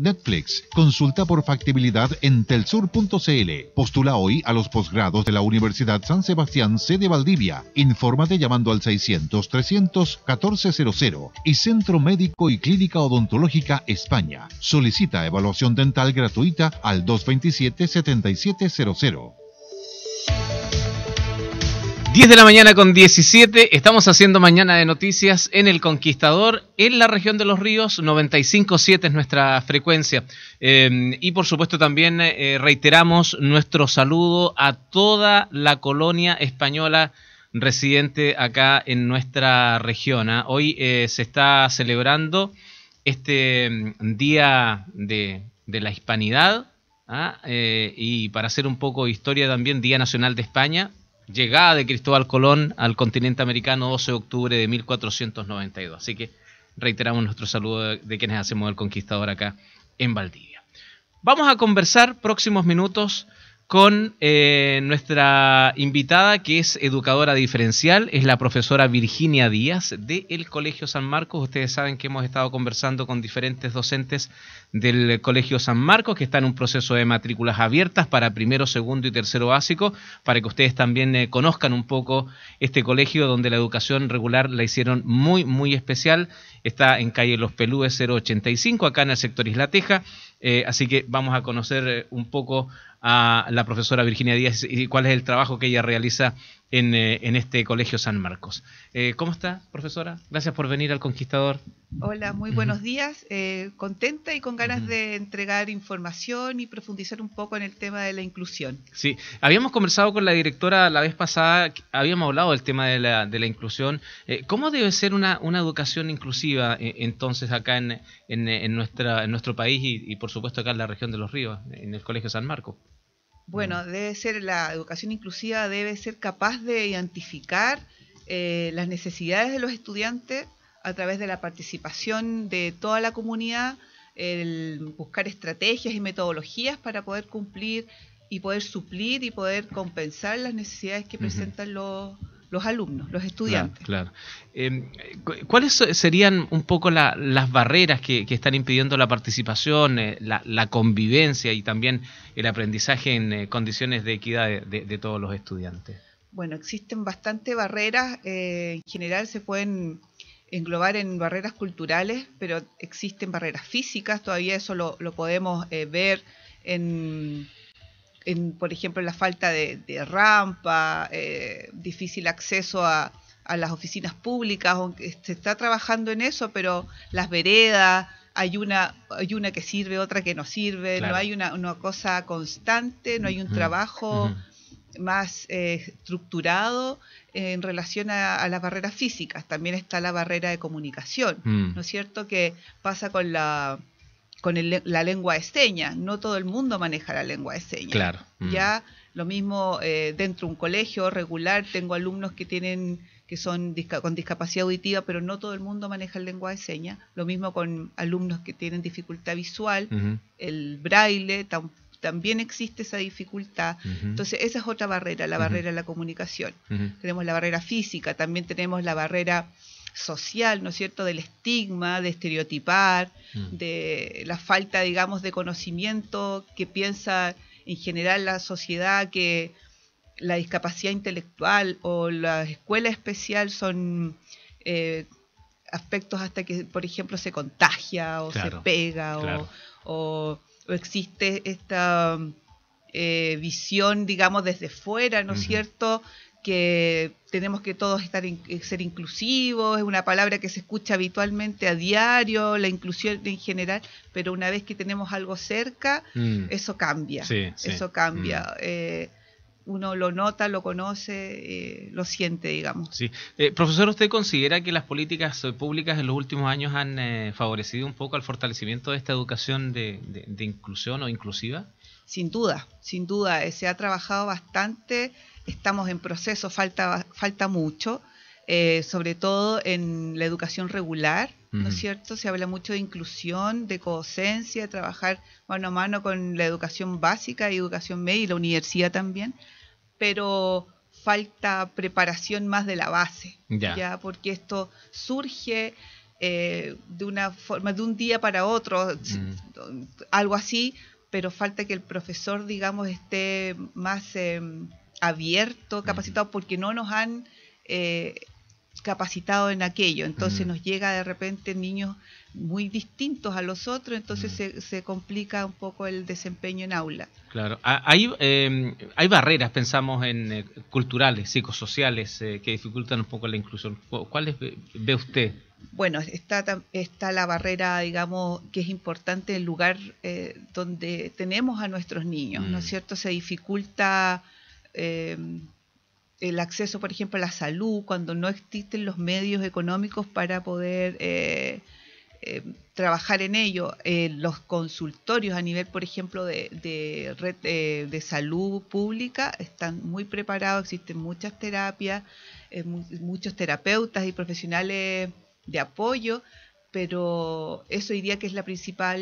Netflix. Consulta por factibilidad en telsur.cl. Postula hoy a los posgrados de la Universidad San Sebastián C de Valdivia. Infórmate llamando al 600 300 1400 y Centro Médico y Clínica Odontológica España. Solicita evaluación dental gratuita al 227 7700. 10 de la mañana con 17, estamos haciendo mañana de noticias en El Conquistador, en la región de los ríos, 95.7 es nuestra frecuencia. Eh, y por supuesto también eh, reiteramos nuestro saludo a toda la colonia española residente acá en nuestra región. ¿ah? Hoy eh, se está celebrando este mm, Día de, de la Hispanidad. ¿ah? y para hacer un poco de historia también, Día Nacional de España, llegada de Cristóbal Colón al continente americano 12 de octubre de 1492. Así que reiteramos nuestro saludo de, quienes hacemos el conquistador acá en Valdivia. Vamos a conversar próximos minutos con eh, nuestra invitada que es educadora diferencial, es la profesora Virginia Díaz del Colegio San Marcos. Ustedes saben que hemos estado conversando con diferentes docentes del Colegio San Marcos que está en un proceso de matrículas abiertas para primero, segundo y tercero básico, para que ustedes también eh, conozcan un poco este colegio donde la educación regular la hicieron muy, muy especial. Está en calle Los Pelúes 085, acá en el sector Isla Teja. Eh, así que vamos a conocer un poco a la profesora Virginia Díaz y cuál es el trabajo que ella realiza en, eh, en este Colegio San Marcos. Eh, ¿Cómo está, profesora? Gracias por venir al Conquistador. Hola, muy buenos días. Eh, contenta y con ganas de entregar información y profundizar un poco en el tema de la inclusión. Sí, habíamos conversado con la directora la vez pasada, habíamos hablado del tema de la, de la inclusión. ¿Cómo debe ser una, una educación inclusiva entonces acá en, en, nuestra, en nuestro país y, y, por supuesto acá en la región de los ríos, en el Colegio San Marcos? Bueno, debe ser la educación inclusiva debe ser capaz de identificar eh, las necesidades de los estudiantes a través de la participación de toda la comunidad, el buscar estrategias y metodologías para poder cumplir y poder suplir y poder compensar las necesidades que presentan los, los alumnos, los estudiantes. Claro. Em, ¿Cuáles serían un poco las barreras que, están impidiendo la participación, eh, la, convivencia y también el aprendizaje en eh, condiciones de equidad de, todos los estudiantes? Bueno, existen bastantes barreras. Eh, en general se pueden englobar en barreras culturales, pero existen barreras físicas. Todavía eso lo, lo podemos ver en por ejemplo, la falta de, rampa, eh, difícil acceso a, las oficinas públicas, aunque se está trabajando en eso, pero las veredas, hay una, hay una que sirve, otra que no sirve, no hay una, cosa constante, no hay un trabajo más eh, estructurado en relación a, las barreras físicas. También está la barrera de comunicación, mm. ¿no es cierto? Que pasa con la con la lengua de señas. No todo el mundo maneja la lengua de señas. Claro. Mm. Ya lo mismo eh, dentro de un colegio regular, tengo alumnos que tienen que son con discapacidad auditiva, pero no todo el mundo maneja la lengua de señas. Lo mismo con alumnos que tienen dificultad visual, el braille, también existe esa dificultad. Entonces, esa es otra barrera, la barrera de la comunicación. Tenemos la barrera física, también tenemos la barrera social, ¿no es cierto?, del estigma, de estereotipar, mm. de la falta, digamos, de conocimiento que piensa en general la sociedad que la discapacidad intelectual o la escuela especial son eh, aspectos hasta que, por ejemplo, se contagia o se pega o, existe esta eh, visión, digamos, desde fuera, ¿no es cierto?, que tenemos que todos estar eh, ser inclusivos, es una palabra que se escucha habitualmente a diario, la inclusión en general, pero una vez que tenemos algo cerca, mm. eso cambia, eso cambia. Mm. Eh, uno lo nota, lo conoce, eh, lo siente, digamos. Sí. profesor, ¿usted considera que las políticas públicas en los últimos años han favorecido un poco al fortalecimiento de esta educación de, de inclusión o inclusiva? Sin duda, sin duda, se ha trabajado bastante estamos en proceso, falta, falta mucho, eh, sobre todo en la educación regular, ¿no es cierto? Se habla mucho de inclusión, de codocencia, de trabajar mano a mano con la educación básica y educación media y la universidad también, pero falta preparación más de la base, ya, porque esto surge eh, de una forma, de un día para otro, Mm. algo así, pero falta que el profesor, digamos, esté más eh, abierto, capacitado, porque no nos han eh, capacitado en aquello. Entonces nos llega de repente niños muy distintos a los otros, entonces Mm. se, se complica un poco el desempeño en aula. Claro, hay, eh, hay barreras, pensamos en eh, culturales, psicosociales, eh, que dificultan un poco la inclusión. Cu- ¿Cuáles ve, ve usted? Bueno, está, está la barrera, digamos, que es importante el lugar eh, donde tenemos a nuestros niños, ¿no Mm. es cierto? Se dificulta eh, el acceso, por ejemplo, a la salud cuando no existen los medios económicos para poder eh, eh, trabajar en ello. Eh, los consultorios a nivel, por ejemplo, de, de red eh, de salud pública están muy preparados, existen muchas terapias, eh, mu- muchos terapeutas y profesionales de apoyo, pero eso diría que es la principal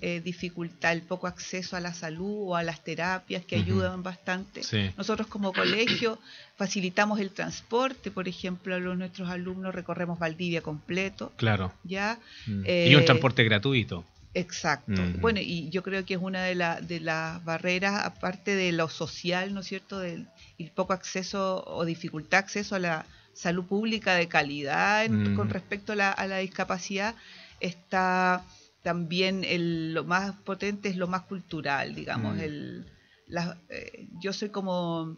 eh, dificultad, el poco acceso a la salud o a las terapias que ayudan bastante. Sí. Nosotros como colegio facilitamos el transporte, por ejemplo, a los, nuestros alumnos recorremos Valdivia completo, Claro. ¿ya? Mm. Eh, y un transporte gratuito. Exacto. Ujú. Bueno, y yo creo que es una de, la- de las barreras, aparte de lo social, ¿no es cierto?, del el poco acceso o dificultad acceso a la salud pública de calidad en- Ujú. con respecto a la, a la discapacidad, está también el, lo más potente es lo más cultural, digamos. Mm. El, la- eh, yo soy como,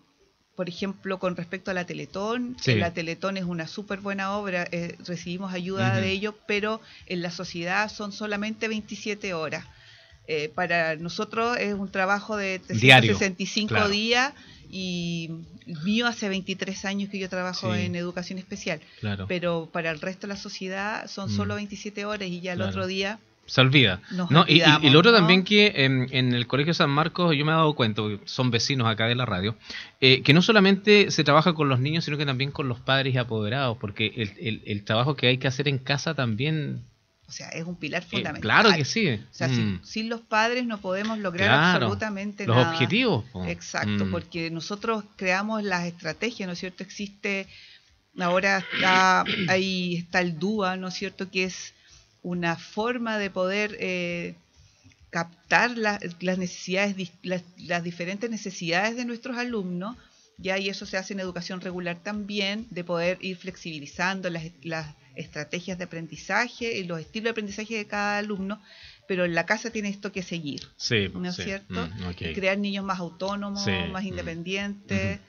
por ejemplo, con respecto a la Teletón, Sí. la Teletón es una súper buena obra, eh, recibimos ayuda de ello, pero en la sociedad son solamente 27 horas. Eh, para nosotros es un trabajo de Diario, 365 claro. días y mío hace 23 años que yo trabajo Sí. en educación especial, Claro. pero para el resto de la sociedad son Mm. solo 27 horas y ya el Claro. otro día Se olvida. Nos no, y- y, lo otro ¿no? también que en, en el Colegio San Marcos, yo me he dado cuenta, porque son vecinos acá de la radio, eh, que no solamente se trabaja con los niños, sino que también con los padres y apoderados, porque el, el- el trabajo que hay que hacer en casa también... o sea, es un pilar eh, fundamental. claro que sí. O sea, Mm, sin, sin los padres no podemos lograr Claro. absolutamente los nada. objetivos. po. Exacto, Mm, porque nosotros creamos las estrategias, ¿no es cierto? Existe, ahora está, ahí está el DUA, ¿no es cierto? Que es una forma de poder eh, captar la- las necesidades, las, las diferentes necesidades de nuestros alumnos, ya y eso se hace en educación regular también, de poder ir flexibilizando las, las estrategias de aprendizaje y los estilos de aprendizaje de cada alumno, pero en la casa tiene esto que seguir Sí, ¿no es sí, cierto? mm, crear niños más autónomos, Sí, más mm, independientes.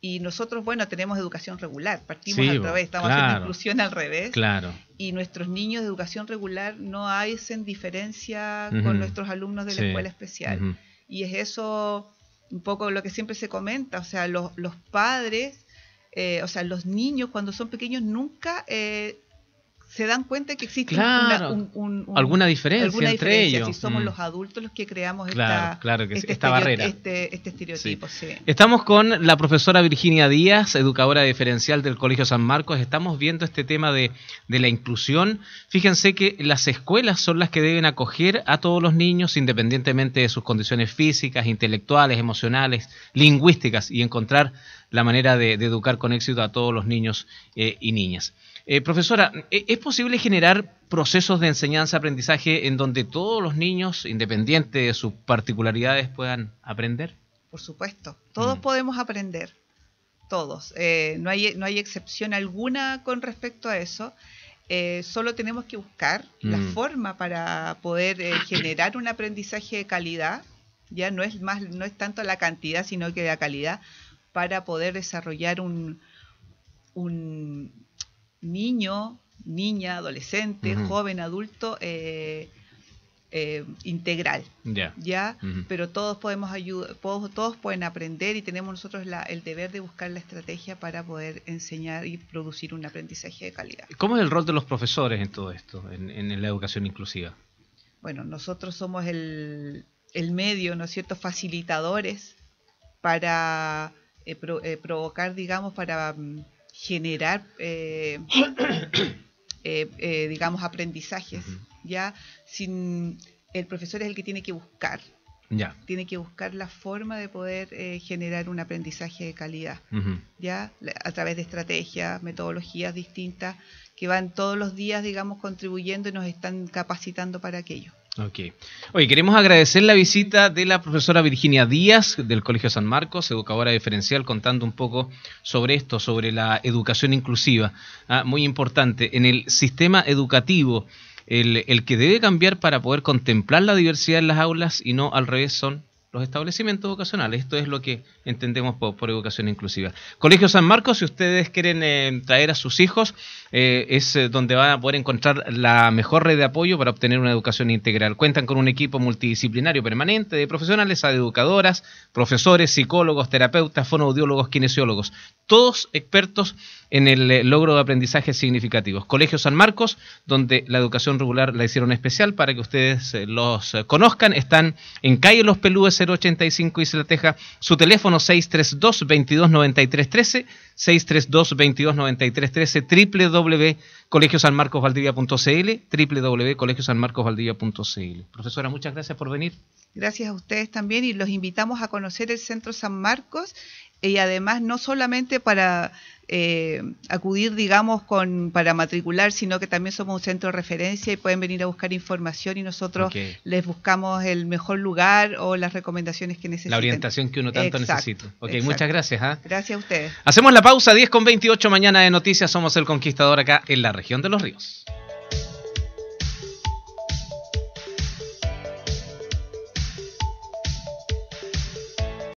Y nosotros, bueno, tenemos educación regular, partimos Sí, al revés, estamos claro. haciendo inclusión al revés. Claro. Y nuestros niños de educación regular no hacen diferencia con nuestros alumnos de la Sí, escuela especial. Y es eso un poco lo que siempre se comenta, o sea, los, los padres, eh, o sea, los niños cuando son pequeños nunca eh, se dan cuenta que existe Claro. una- un- un- un- Alguna diferencia alguna entre diferencia, ellos. Si somos Mm. los adultos los que creamos Claro, esta, claro que sí, este esta barrera. Este, este estereotipo, sí. Estamos con la profesora Virginia Díaz, educadora diferencial del Colegio San Marcos. Estamos viendo este tema de, de la inclusión. Fíjense que las escuelas son las que deben acoger a todos los niños, independientemente de sus condiciones físicas, intelectuales, emocionales, lingüísticas, y encontrar la manera de, de educar con éxito a todos los niños eh, y niñas. Eh, profesora, ¿e- ¿es posible generar procesos de enseñanza-aprendizaje en donde todos los niños, independiente de sus particularidades, puedan aprender? Por supuesto, todos Mm. podemos aprender, todos. Eh, no, hay, no hay excepción alguna con respecto a eso. Eh, solo tenemos que buscar la Mm. forma para poder generar un aprendizaje de calidad. Ya no es más, no es tanto la cantidad, sino que la calidad para poder desarrollar un, un niño, niña, adolescente, joven, adulto eh, eh, integral. Ya. ¿ya? Pero todos podemos ayudar, todos, todos pueden aprender y tenemos nosotros la- el deber de buscar la estrategia para poder enseñar y producir un aprendizaje de calidad. ¿Cómo es el rol de los profesores en todo esto, en, en la educación inclusiva? Bueno, nosotros somos el, el medio, ¿no es cierto?, facilitadores para eh, pro- eh, provocar, digamos, para mm, generar, eh, eh, eh, digamos, aprendizajes. Ya, sin el profesor es el que tiene que buscar Ya. Tiene que buscar la forma de poder eh, generar un aprendizaje de calidad, ya a través de estrategias, metodologías distintas que van todos los días, digamos, contribuyendo y nos están capacitando para aquello. Ok. Oye, queremos agradecer la visita de la profesora Virginia Díaz del Colegio San Marcos, educadora diferencial, contando un poco sobre esto, sobre la educación inclusiva. Ah, muy importante. En el sistema educativo, el, el que debe cambiar para poder contemplar la diversidad en las aulas y no al revés son los establecimientos educacionales. Esto es lo que entendemos por, por educación inclusiva. Colegio San Marcos, si ustedes quieren eh, traer a sus hijos, eh, es eh, donde van a poder encontrar la mejor red de apoyo para obtener una educación integral. Cuentan con un equipo multidisciplinario permanente de profesionales, a educadoras, profesores, psicólogos, terapeutas, fonoaudiólogos, kinesiólogos, todos expertos en el eh, logro de aprendizajes significativos. Colegio San Marcos, donde la educación regular la hicieron especial para que ustedes eh, los eh, conozcan, están en calle Los Pelúes 085 Isla Teja, su teléfono 632 229313 632 229313 www.colegiosanmarcosvaldivia.cl www.colegiosanmarcosvaldivia.cl Profesora, muchas gracias por venir. Gracias a ustedes también y los invitamos a conocer el Centro San Marcos y además no solamente para eh, acudir, digamos, con para matricular, sino que también somos un centro de referencia y pueden venir a buscar información y nosotros les buscamos el mejor lugar o las recomendaciones que necesiten. La orientación que uno tanto Exacto, necesita. Ok, exacto. muchas gracias. ¿ah? Gracias a ustedes. Hacemos la pausa, 10 con 28 mañana de noticias. Somos el Conquistador acá en la región de los ríos.